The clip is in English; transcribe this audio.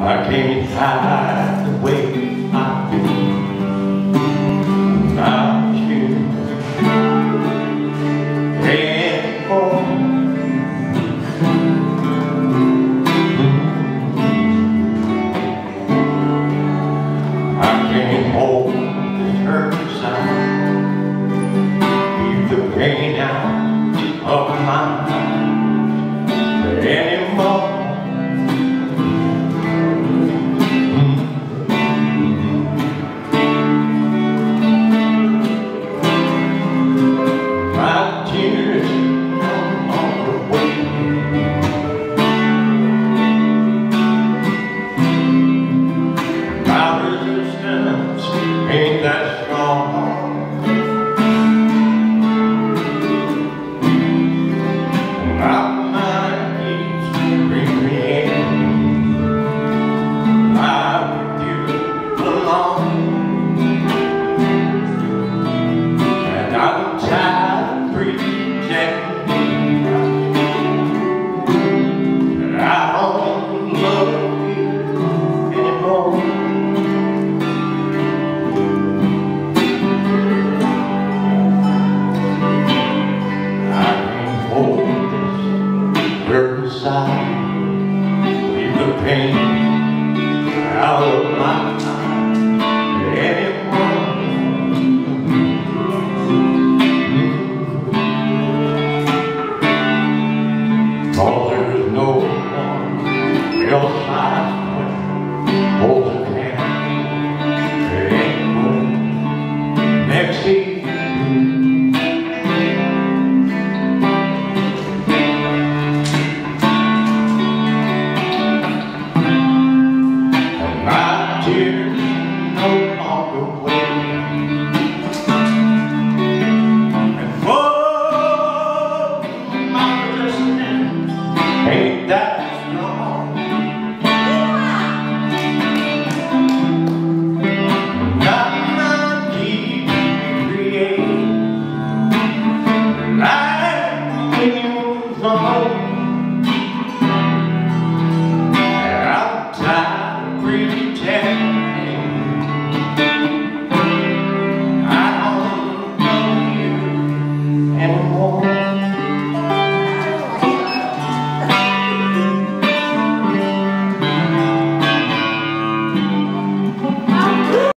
I can't hide the way I feel about you anymore. I can't hold this hurt inside, keep the pain out of my mind anymore. Inside. Leave the pain out of my mind anymore. Cause there's no one else I hold a hand next to no longer wait. And oh, my ain't that and